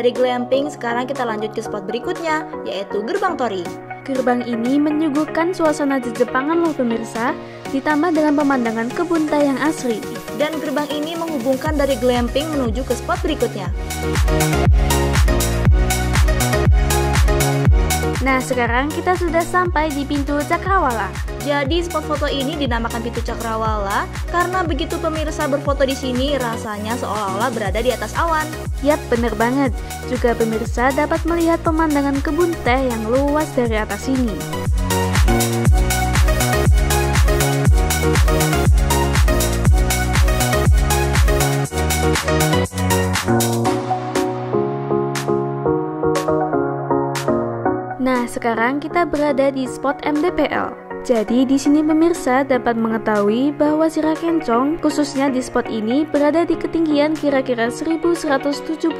Dari glamping sekarang kita lanjut ke spot berikutnya, yaitu Gerbang Tori. Gerbang ini menyuguhkan suasana Jepangan loh pemirsa, ditambah dengan pemandangan kebun teh yang asri. Dan gerbang ini menghubungkan dari glamping menuju ke spot berikutnya. Nah, sekarang kita sudah sampai di pintu Cakrawala. Jadi spot foto ini dinamakan pintu Cakrawala karena begitu pemirsa berfoto di sini rasanya seolah-olah berada di atas awan. Yap, bener banget. Juga pemirsa dapat melihat pemandangan kebun teh yang luas dari atas sini. Nah, sekarang kita berada di spot MDPL. Jadi di sini pemirsa dapat mengetahui bahwa Sirah Kencong khususnya di spot ini berada di ketinggian kira-kira 1179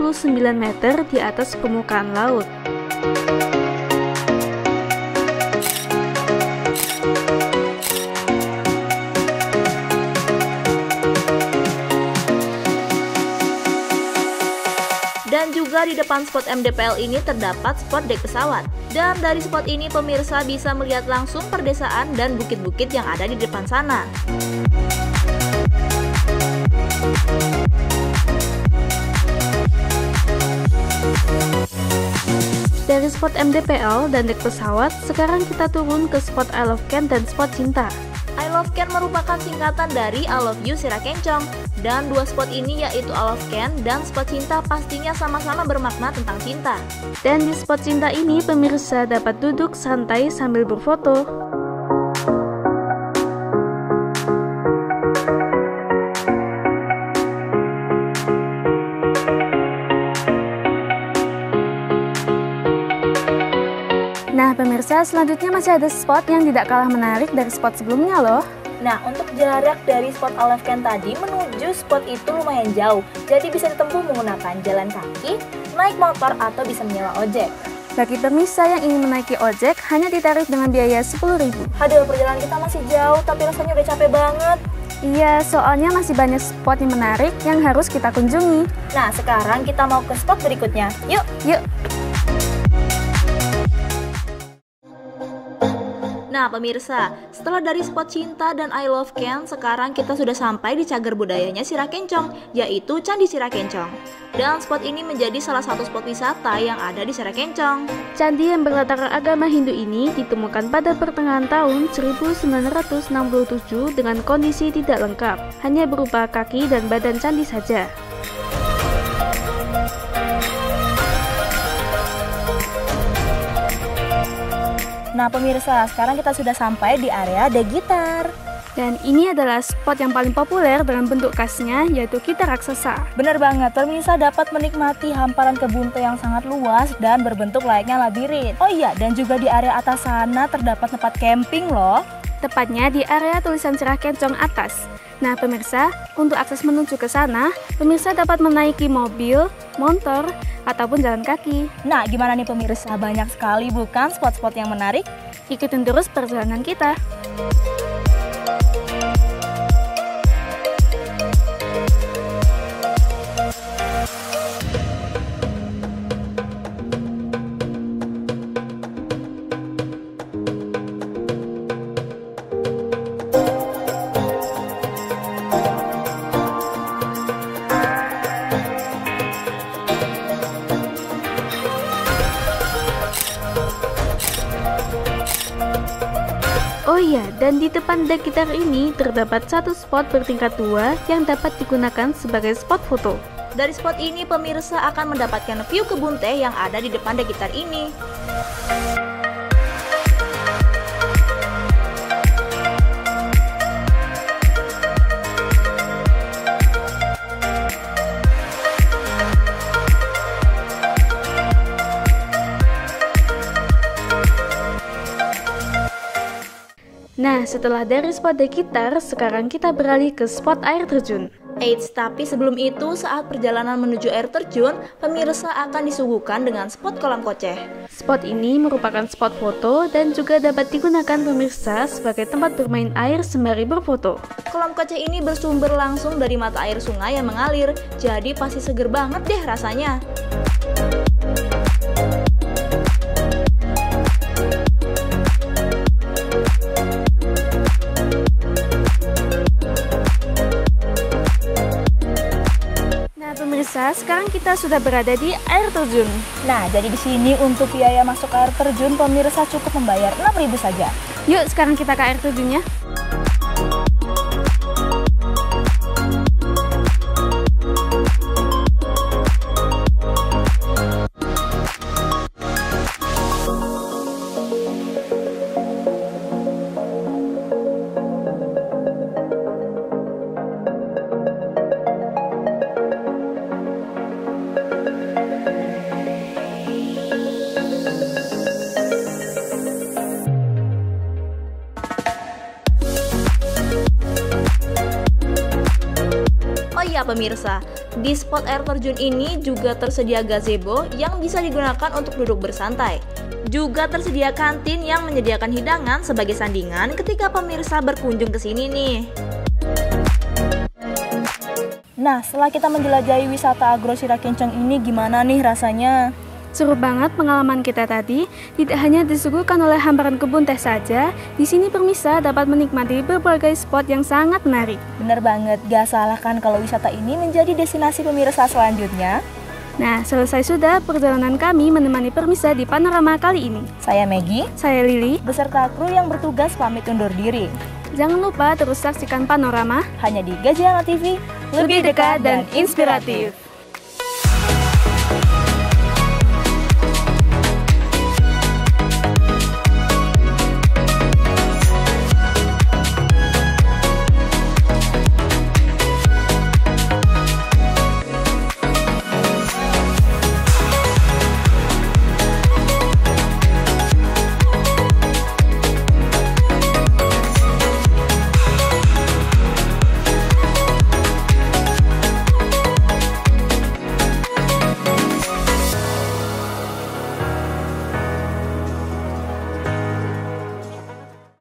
meter di atas permukaan laut. Di depan spot MDPL ini terdapat spot dek pesawat. Dan dari spot ini pemirsa bisa melihat langsung perdesaan dan bukit-bukit yang ada di depan sana. Dari spot MDPL dan dek pesawat, sekarang kita turun ke spot I Love Ken dan spot Cinta. I Love Ken merupakan singkatan dari I Love You Sira Kencong. Dan dua spot ini yaitu I Love Ken dan spot cinta pastinya sama-sama bermakna tentang cinta. Dan di spot cinta ini pemirsa dapat duduk santai sambil berfoto. Pemirsa selanjutnya masih ada spot yang tidak kalah menarik dari spot sebelumnya loh. Nah, untuk jarak dari spot Olive Can tadi menuju spot itu lumayan jauh, jadi bisa ditempuh menggunakan jalan kaki, naik motor, atau bisa menyewa ojek. Bagi pemirsa yang ingin menaiki ojek, hanya ditarik dengan biaya 10.000. Aduh, perjalanan kita masih jauh, tapi rasanya udah capek banget. Iya, soalnya masih banyak spot yang menarik yang harus kita kunjungi. Nah, sekarang kita mau ke spot berikutnya. Yuk! Yuk! Nah, pemirsa, setelah dari spot cinta dan I Love Ken, sekarang kita sudah sampai di cagar budayanya Sira Kencong, yaitu Candi Sira Kencong. Dan spot ini menjadi salah satu spot wisata yang ada di Sira Kencong. Candi yang berlatar agama Hindu ini ditemukan pada pertengahan tahun 1967 dengan kondisi tidak lengkap, hanya berupa kaki dan badan candi saja. Nah pemirsa, sekarang kita sudah sampai di area The Gitar. Dan ini adalah spot yang paling populer dengan bentuk khasnya yaitu gitar raksasa. Bener banget, pemirsa dapat menikmati hamparan kebun teh yang sangat luas dan berbentuk layaknya labirin. Oh iya, dan juga di area atas sana terdapat tempat camping loh. Tepatnya di area tulisan cerah kencong atas. Nah pemirsa, untuk akses menuju ke sana, pemirsa dapat menaiki mobil, motor, ataupun jalan kaki. Nah, gimana nih pemirsa? Banyak sekali bukan spot-spot yang menarik? Ikutin terus perjalanan kita. Oh iya, dan di depan deck gitar ini terdapat satu spot bertingkat dua yang dapat digunakan sebagai spot foto. Dari spot ini pemirsa akan mendapatkan view kebun teh yang ada di depan deck gitar ini. Nah, setelah dari spot deck gitar, sekarang kita beralih ke spot air terjun. Eits, tapi sebelum itu saat perjalanan menuju air terjun, pemirsa akan disuguhkan dengan spot kolam koceh. Spot ini merupakan spot foto dan juga dapat digunakan pemirsa sebagai tempat bermain air sembari berfoto. Kolam koceh ini bersumber langsung dari mata air sungai yang mengalir, jadi pasti seger banget deh rasanya. Pemirsa, sekarang kita sudah berada di air terjun. Nah, jadi di sini untuk biaya masuk air terjun pemirsa cukup membayar 6.000 saja. Yuk, sekarang kita ke air terjunnya. Iya pemirsa, di spot air terjun ini juga tersedia gazebo yang bisa digunakan untuk duduk bersantai. Juga tersedia kantin yang menyediakan hidangan sebagai sandingan ketika pemirsa berkunjung ke sini nih. Nah, setelah kita menjelajahi wisata Agro Sirakencong ini gimana nih rasanya? Seru banget pengalaman kita tadi. Tidak hanya disuguhkan oleh hamparan kebun teh saja, di sini permisa dapat menikmati berbagai spot yang sangat menarik. Bener banget, gak salah kan kalau wisata ini menjadi destinasi pemirsa selanjutnya? Nah, selesai sudah perjalanan kami menemani permisa di panorama kali ini. Saya Maggie, Saya Lili, beserta kru yang bertugas pamit undur diri. jangan lupa terus saksikan panorama Hanya di Gajah TV, lebih dekat dan inspiratif.